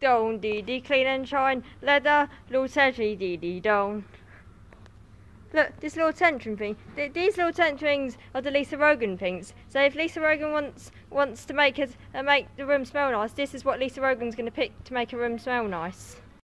Don't dee dee clean and shine leather, Lord Sentry dee dee don't. Look, this little tantrum thing. Th these little tantrums are the Lisa Rogan things. So if Lisa Rogan wants wants to make us uh, make the room smell nice, this is what Lisa Rogan's going to pick to make a room smell nice.